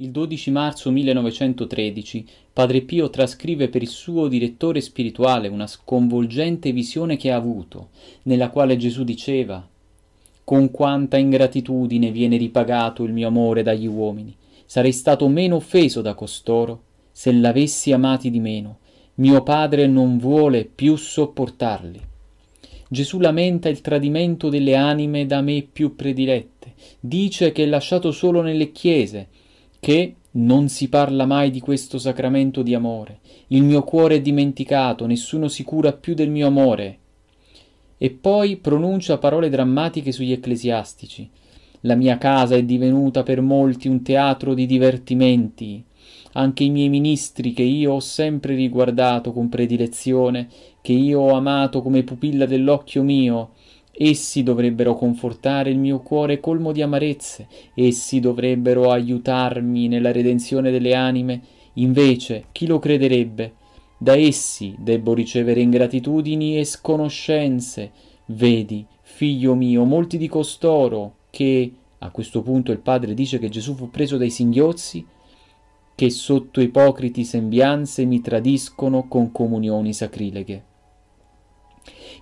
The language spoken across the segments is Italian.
Il 12 marzo 1913 Padre Pio trascrive per il suo direttore spirituale una sconvolgente visione che ha avuto, nella quale Gesù diceva Con quanta ingratitudine viene ripagato il mio amore dagli uomini. Sarei stato meno offeso da costoro se l'avessi amati di meno. Mio Padre non vuole più sopportarli. Gesù lamenta il tradimento delle anime da me più predilette. Dice che è lasciato solo nelle chiese che non si parla mai di questo sacramento di amore. Il mio cuore è dimenticato, nessuno si cura più del mio amore. E poi pronuncia parole drammatiche sugli ecclesiastici. La mia casa è divenuta per molti un teatro di divertimenti. Anche i miei ministri, che io ho sempre riguardato con predilezione, che io ho amato come pupilla dell'occhio mio, Essi dovrebbero confortare il mio cuore colmo di amarezze, essi dovrebbero aiutarmi nella redenzione delle anime. Invece, chi lo crederebbe? Da essi debbo ricevere ingratitudini e sconoscenze. Vedi, figlio mio, molti di costoro che, a questo punto il padre dice che Gesù fu preso dai singhiozzi, che sotto ipocriti sembianze mi tradiscono con comunioni sacrileghe.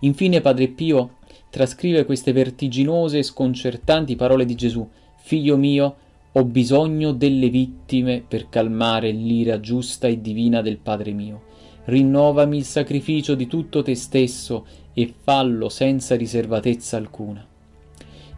Infine Padre Pio trascrive queste vertiginose e sconcertanti parole di Gesù. Figlio mio, ho bisogno delle vittime per calmare l'ira giusta e divina del Padre mio. Rinnovami il sacrificio di tutto te stesso e fallo senza riservatezza alcuna.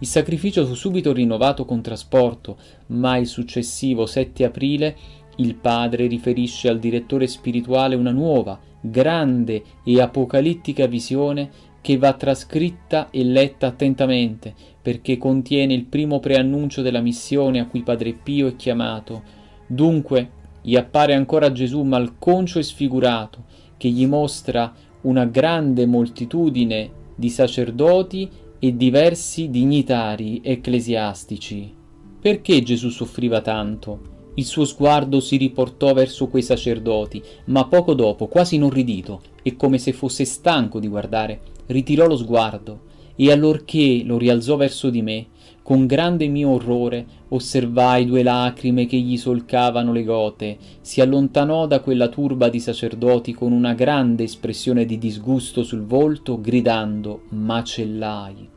Il sacrificio fu subito rinnovato con trasporto, ma il successivo 7 aprile il padre riferisce al direttore spirituale una nuova, grande e apocalittica visione che va trascritta e letta attentamente, perché contiene il primo preannuncio della missione a cui Padre Pio è chiamato. Dunque, gli appare ancora Gesù malconcio e sfigurato, che gli mostra una grande moltitudine di sacerdoti e diversi dignitari ecclesiastici. Perché Gesù soffriva tanto? Il suo sguardo si riportò verso quei sacerdoti, ma poco dopo, quasi inorridito e come se fosse stanco di guardare, ritirò lo sguardo e allorché lo rialzò verso di me, con grande mio orrore osservai due lacrime che gli solcavano le gote, si allontanò da quella turba di sacerdoti con una grande espressione di disgusto sul volto, gridando Macellai.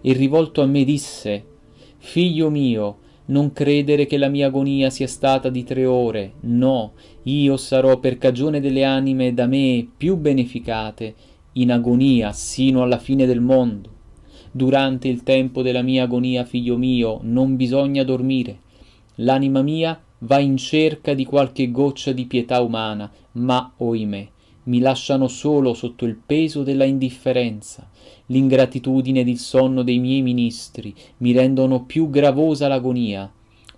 E rivolto a me disse Figlio mio, non credere che la mia agonia sia stata di tre ore, no, io sarò per cagione delle anime da me più beneficate in agonia sino alla fine del mondo. Durante il tempo della mia agonia, figlio mio, non bisogna dormire. L'anima mia va in cerca di qualche goccia di pietà umana, ma, oimè, mi lasciano solo sotto il peso della indifferenza. L'ingratitudine ed il sonno dei miei ministri mi rendono più gravosa l'agonia.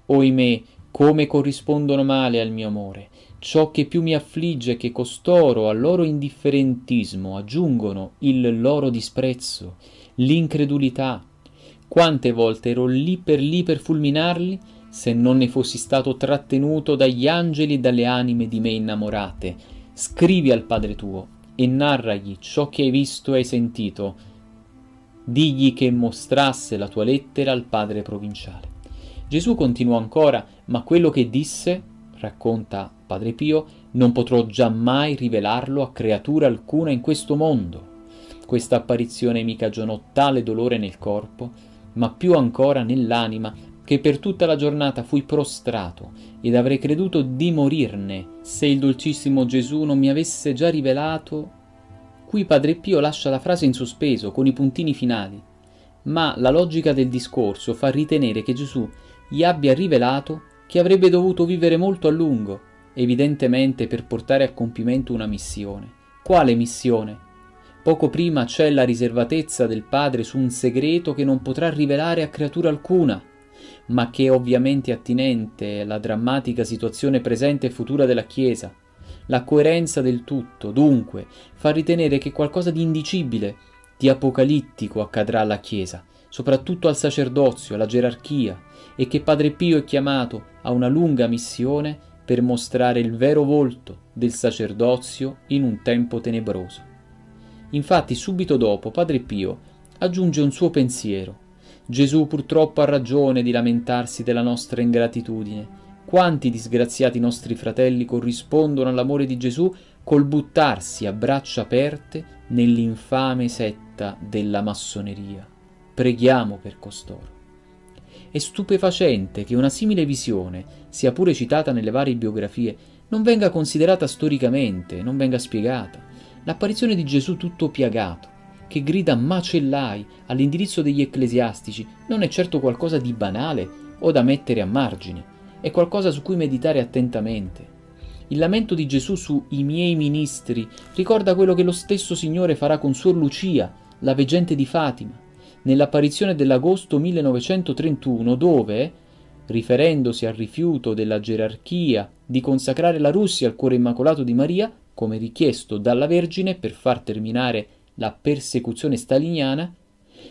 Oimè, come corrispondono male al mio amore. Ciò che più mi affligge è che costoro al loro indifferentismo aggiungono il loro disprezzo, l'incredulità. Quante volte ero lì per lì per fulminarli, se non ne fossi stato trattenuto dagli angeli e dalle anime di me innamorate. Scrivi al Padre tuo e narragli ciò che hai visto e hai sentito. Digli che mostrasse la tua lettera al Padre provinciale. Gesù continuò ancora, ma quello che disse, racconta Padre Pio, non potrò giammai rivelarlo a creatura alcuna in questo mondo. Questa apparizione mi cagionò tale dolore nel corpo, ma più ancora nell'anima, che per tutta la giornata fui prostrato ed avrei creduto di morirne se il dolcissimo Gesù non mi avesse già rivelato. Qui Padre Pio lascia la frase in sospeso con i puntini finali, ma la logica del discorso fa ritenere che Gesù gli abbia rivelato che avrebbe dovuto vivere molto a lungo evidentemente per portare a compimento una missione. Quale missione? Poco prima c'è la riservatezza del padre su un segreto che non potrà rivelare a creatura alcuna, ma che è ovviamente attinente alla drammatica situazione presente e futura della Chiesa. La coerenza del tutto, dunque, fa ritenere che qualcosa di indicibile, di apocalittico accadrà alla Chiesa, soprattutto al sacerdozio, alla gerarchia, e che Padre Pio è chiamato a una lunga missione per mostrare il vero volto del sacerdozio in un tempo tenebroso. Infatti subito dopo Padre Pio aggiunge un suo pensiero. Gesù purtroppo ha ragione di lamentarsi della nostra ingratitudine. Quanti disgraziati nostri fratelli corrispondono all'amore di Gesù col buttarsi a braccia aperte nell'infame setta della massoneria. Preghiamo per costoro. È stupefacente che una simile visione, sia pure citata nelle varie biografie, non venga considerata storicamente, non venga spiegata. L'apparizione di Gesù tutto piagato, che grida macellai all'indirizzo degli ecclesiastici, non è certo qualcosa di banale o da mettere a margine, è qualcosa su cui meditare attentamente. Il lamento di Gesù su i miei ministri ricorda quello che lo stesso Signore farà con Suor Lucia, la veggente di Fatima, nell'apparizione dell'agosto 1931, dove, riferendosi al rifiuto della gerarchia di consacrare la Russia al cuore immacolato di Maria, come richiesto dalla Vergine per far terminare la persecuzione staliniana,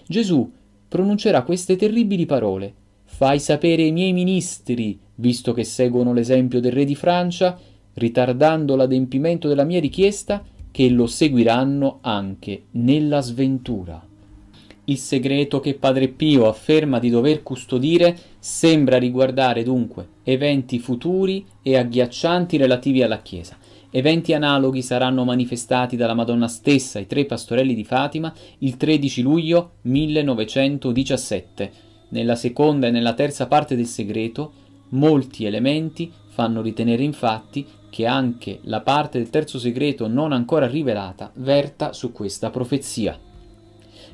Gesù pronuncerà queste terribili parole Fai sapere ai miei ministri, visto che seguono l'esempio del re di Francia, ritardando l'adempimento della mia richiesta, che lo seguiranno anche nella sventura. Il segreto che Padre Pio afferma di dover custodire sembra riguardare dunque eventi futuri e agghiaccianti relativi alla Chiesa. Eventi analoghi saranno manifestati dalla Madonna stessa ai tre pastorelli di Fatima il 13 luglio 1917. Nella seconda e nella terza parte del segreto molti elementi fanno ritenere infatti che anche la parte del terzo segreto non ancora rivelata verta su questa profezia.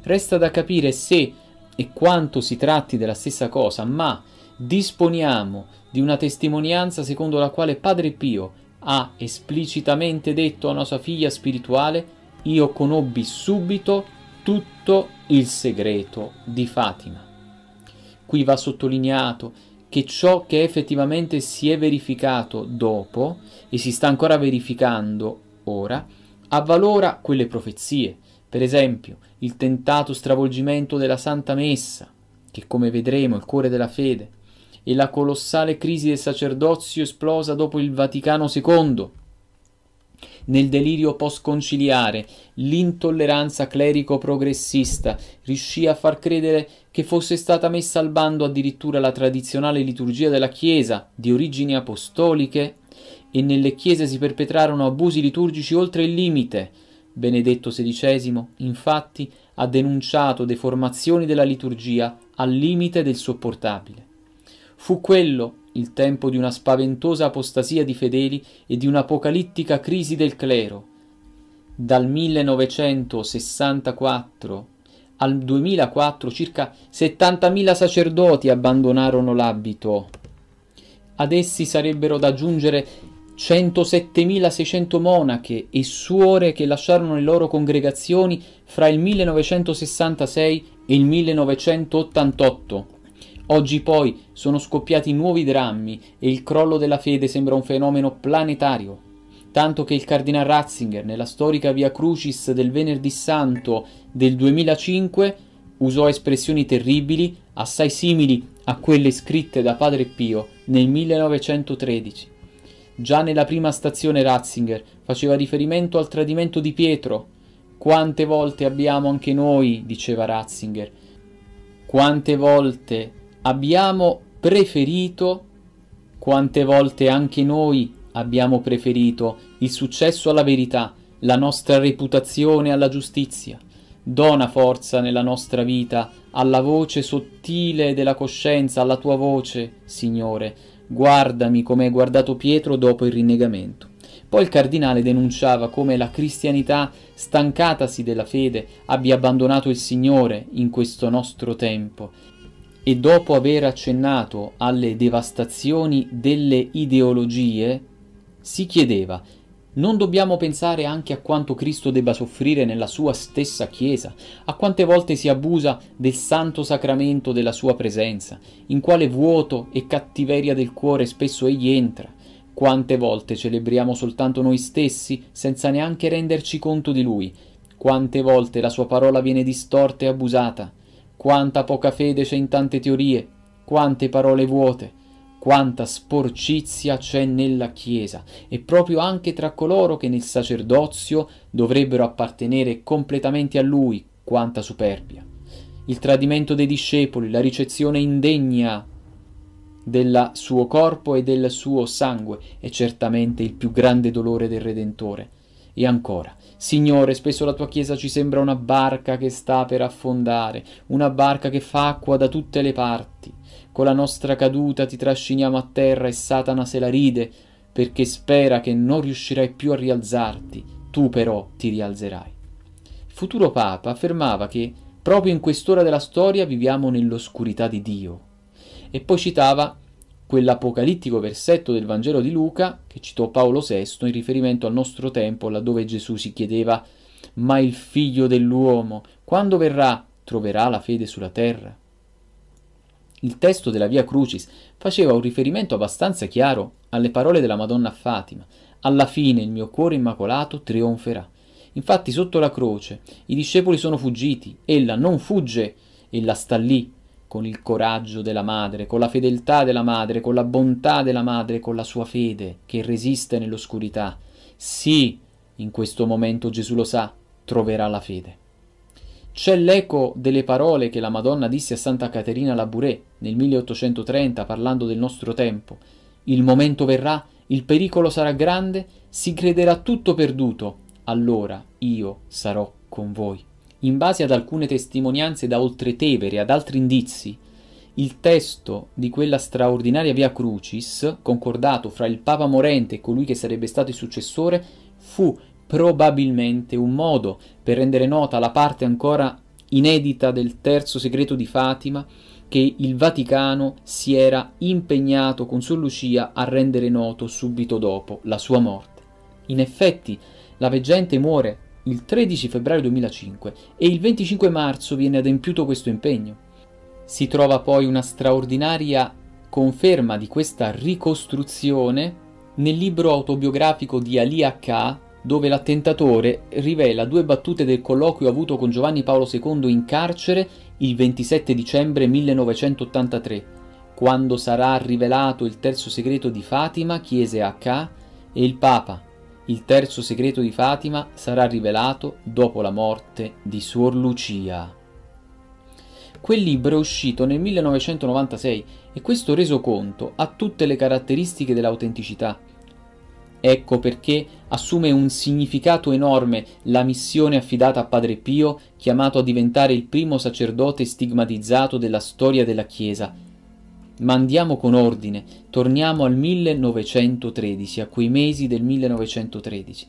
Resta da capire se e quanto si tratti della stessa cosa, ma disponiamo di una testimonianza secondo la quale Padre Pio ha esplicitamente detto a sua figlia spirituale io conobbi subito tutto il segreto di Fatima. Qui va sottolineato che ciò che effettivamente si è verificato dopo e si sta ancora verificando ora avvalora quelle profezie, per esempio il tentato stravolgimento della Santa Messa, che come vedremo è il cuore della fede, e la colossale crisi del sacerdozio esplosa dopo il Vaticano II. Nel delirio postconciliare, l'intolleranza clerico-progressista riuscì a far credere che fosse stata messa al bando addirittura la tradizionale liturgia della Chiesa, di origini apostoliche, e nelle chiese si perpetrarono abusi liturgici oltre il limite. Benedetto XVI, infatti, ha denunciato deformazioni della liturgia al limite del sopportabile. Fu quello il tempo di una spaventosa apostasia di fedeli e di un'apocalittica crisi del clero. Dal 1964 al 2004 circa 70.000 sacerdoti abbandonarono l'abito. Ad essi sarebbero da aggiungere 107.600 monache e suore che lasciarono le loro congregazioni fra il 1966 e il 1988. Oggi poi sono scoppiati nuovi drammi e il crollo della fede sembra un fenomeno planetario, tanto che il cardinal Ratzinger nella storica Via Crucis del venerdì santo del 2005 usò espressioni terribili assai simili a quelle scritte da Padre Pio nel 1913. Già nella prima stazione Ratzinger faceva riferimento al tradimento di Pietro. Quante volte abbiamo anche noi, diceva Ratzinger, quante volte abbiamo preferito, quante volte anche noi abbiamo preferito il successo alla verità, la nostra reputazione alla giustizia. Dona forza nella nostra vita alla voce sottile della coscienza, alla tua voce, Signore. Guardami come hai guardato Pietro dopo il rinnegamento. Poi il cardinale denunciava come la cristianità, stancatasi della fede, abbia abbandonato il Signore in questo nostro tempo e dopo aver accennato alle devastazioni delle ideologie, si chiedeva non dobbiamo pensare anche a quanto Cristo debba soffrire nella sua stessa Chiesa, a quante volte si abusa del santo sacramento della sua presenza, in quale vuoto e cattiveria del cuore spesso egli entra, quante volte celebriamo soltanto noi stessi senza neanche renderci conto di lui, quante volte la sua parola viene distorta e abusata, quanta poca fede c'è in tante teorie, quante parole vuote, quanta sporcizia c'è nella Chiesa e proprio anche tra coloro che nel sacerdozio dovrebbero appartenere completamente a Lui, quanta superbia. Il tradimento dei discepoli, la ricezione indegna del suo corpo e del suo sangue è certamente il più grande dolore del Redentore. E ancora, Signore, spesso la tua Chiesa ci sembra una barca che sta per affondare, una barca che fa acqua da tutte le parti. Con la nostra caduta ti trasciniamo a terra e Satana se la ride, perché spera che non riuscirai più a rialzarti, tu però ti rialzerai. Il futuro Papa affermava che proprio in quest'ora della storia viviamo nell'oscurità di Dio. E poi citava quell'apocalittico versetto del Vangelo di Luca che citò Paolo VI in riferimento al nostro tempo, laddove Gesù si chiedeva ma il figlio dell'uomo, quando verrà, troverà la fede sulla terra? Il testo della Via Crucis faceva un riferimento abbastanza chiaro alle parole della Madonna Fatima. Alla fine il mio cuore immacolato trionferà. Infatti sotto la croce i discepoli sono fuggiti, ella non fugge, ella sta lì con il coraggio della madre, con la fedeltà della madre, con la bontà della madre, con la sua fede che resiste nell'oscurità. Sì, in questo momento Gesù lo sa, troverà la fede. C'è l'eco delle parole che la Madonna disse a Santa Caterina Labouré nel 1830 parlando del nostro tempo. Il momento verrà, il pericolo sarà grande, si crederà tutto perduto, allora io sarò con voi in base ad alcune testimonianze da Oltretevere e ad altri indizi, il testo di quella straordinaria Via Crucis, concordato fra il Papa morente e colui che sarebbe stato il successore, fu probabilmente un modo per rendere nota la parte ancora inedita del terzo segreto di Fatima che il Vaticano si era impegnato con Sor Lucia a rendere noto subito dopo la sua morte. In effetti, la veggente muore il 13 febbraio 2005 e il 25 marzo viene adempiuto questo impegno. Si trova poi una straordinaria conferma di questa ricostruzione nel libro autobiografico di Ali K, dove l'attentatore rivela due battute del colloquio avuto con Giovanni Paolo II in carcere il 27 dicembre 1983. Quando sarà rivelato il terzo segreto di Fatima, chiese a e il Papa, il terzo segreto di Fatima sarà rivelato dopo la morte di Suor Lucia. Quel libro è uscito nel 1996 e questo reso conto ha tutte le caratteristiche dell'autenticità. Ecco perché assume un significato enorme la missione affidata a Padre Pio, chiamato a diventare il primo sacerdote stigmatizzato della storia della Chiesa ma andiamo con ordine, torniamo al 1913, a quei mesi del 1913.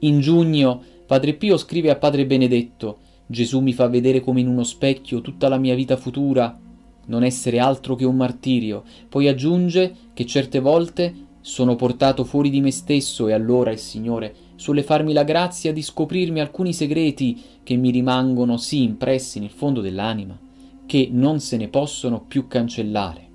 In giugno Padre Pio scrive a Padre Benedetto Gesù mi fa vedere come in uno specchio tutta la mia vita futura, non essere altro che un martirio. Poi aggiunge che certe volte sono portato fuori di me stesso e allora il Signore suole farmi la grazia di scoprirmi alcuni segreti che mi rimangono sì impressi nel fondo dell'anima, che non se ne possono più cancellare.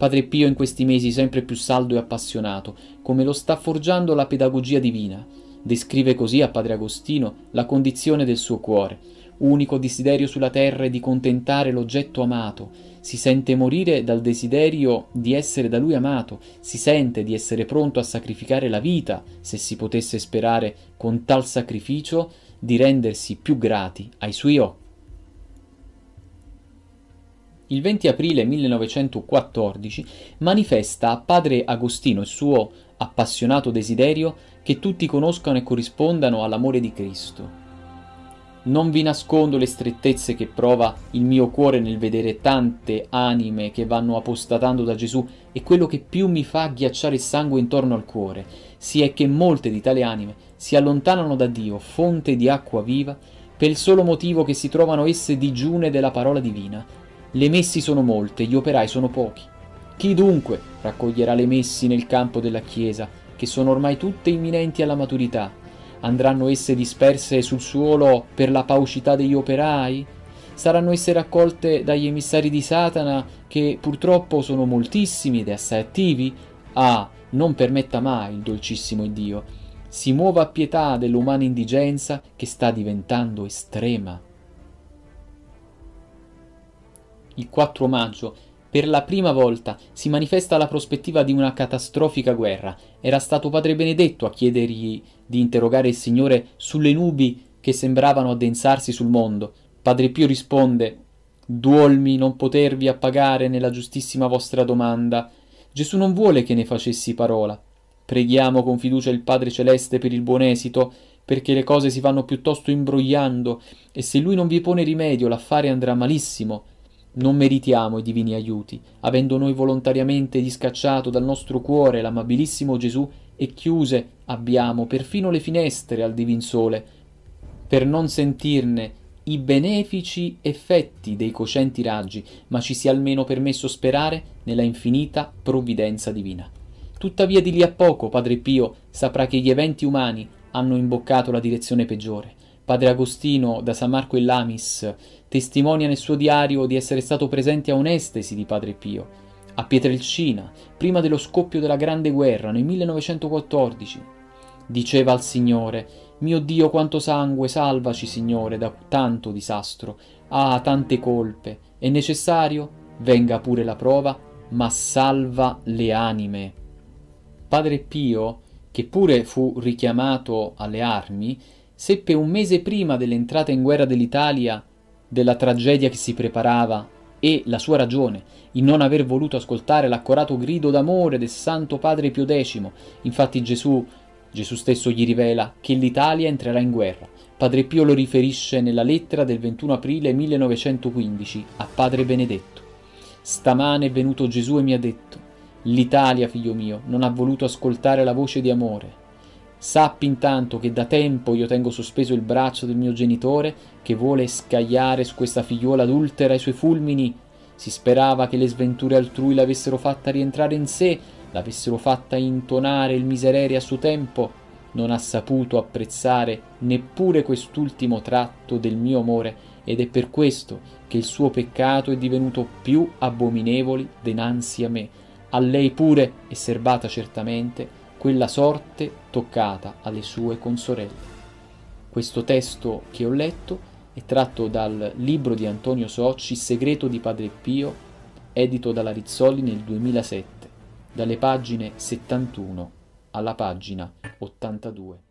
Padre Pio in questi mesi sempre più saldo e appassionato, come lo sta forgiando la pedagogia divina. Descrive così a Padre Agostino la condizione del suo cuore. Unico desiderio sulla terra è di contentare l'oggetto amato. Si sente morire dal desiderio di essere da lui amato, si sente di essere pronto a sacrificare la vita, se si potesse sperare con tal sacrificio di rendersi più grati ai suoi occhi. Il 20 aprile 1914 manifesta a padre Agostino il suo appassionato desiderio che tutti conoscano e corrispondano all'amore di Cristo. Non vi nascondo le strettezze che prova il mio cuore nel vedere tante anime che vanno apostatando da Gesù e quello che più mi fa ghiacciare il sangue intorno al cuore, si è che molte di tali anime si allontanano da Dio, fonte di acqua viva, per il solo motivo che si trovano esse digiune della parola divina, le messi sono molte, gli operai sono pochi. Chi dunque raccoglierà le messi nel campo della Chiesa, che sono ormai tutte imminenti alla maturità? Andranno esse disperse sul suolo per la paucità degli operai? Saranno esse raccolte dagli emissari di Satana, che purtroppo sono moltissimi ed assai attivi? Ah, non permetta mai il dolcissimo Dio. Si muova a pietà dell'umana indigenza che sta diventando estrema. Il 4 maggio, per la prima volta si manifesta la prospettiva di una catastrofica guerra. Era stato padre Benedetto a chiedergli di interrogare il Signore sulle nubi che sembravano addensarsi sul mondo. Padre Pio risponde Duolmi non potervi appagare nella giustissima vostra domanda. Gesù non vuole che ne facessi parola. Preghiamo con fiducia il Padre Celeste per il buon esito, perché le cose si vanno piuttosto imbrogliando, e se lui non vi pone rimedio l'affare andrà malissimo. Non meritiamo i divini aiuti, avendo noi volontariamente discacciato dal nostro cuore l'amabilissimo Gesù e chiuse abbiamo perfino le finestre al divin sole, per non sentirne i benefici effetti dei cocenti raggi, ma ci sia almeno permesso sperare nella infinita provvidenza divina. Tuttavia di lì a poco, Padre Pio saprà che gli eventi umani hanno imboccato la direzione peggiore. Padre Agostino da San Marco e Lamis testimonia nel suo diario di essere stato presente a un'estesi di Padre Pio, a Pietrelcina, prima dello scoppio della Grande Guerra nel 1914. Diceva al Signore, mio Dio quanto sangue, salvaci Signore da tanto disastro, ah tante colpe, è necessario? Venga pure la prova, ma salva le anime. Padre Pio, che pure fu richiamato alle armi, seppe un mese prima dell'entrata in guerra dell'Italia della tragedia che si preparava e la sua ragione, in non aver voluto ascoltare l'accorato grido d'amore del Santo Padre Pio X. Infatti Gesù, Gesù stesso gli rivela che l'Italia entrerà in guerra. Padre Pio lo riferisce nella lettera del 21 aprile 1915 a Padre Benedetto. Stamane è venuto Gesù e mi ha detto, l'Italia, figlio mio, non ha voluto ascoltare la voce di amore, Sappi intanto che da tempo io tengo sospeso il braccio del mio genitore che vuole scagliare su questa figliuola adultera i suoi fulmini. Si sperava che le sventure altrui l'avessero fatta rientrare in sé, l'avessero fatta intonare il miserere a suo tempo. Non ha saputo apprezzare neppure quest'ultimo tratto del mio amore ed è per questo che il suo peccato è divenuto più abominevole dinanzi a me. A lei pure è serbata certamente quella sorte toccata alle sue consorelle. Questo testo che ho letto è tratto dal libro di Antonio Socci, Segreto di Padre Pio, edito dalla Rizzoli nel 2007, dalle pagine 71 alla pagina 82.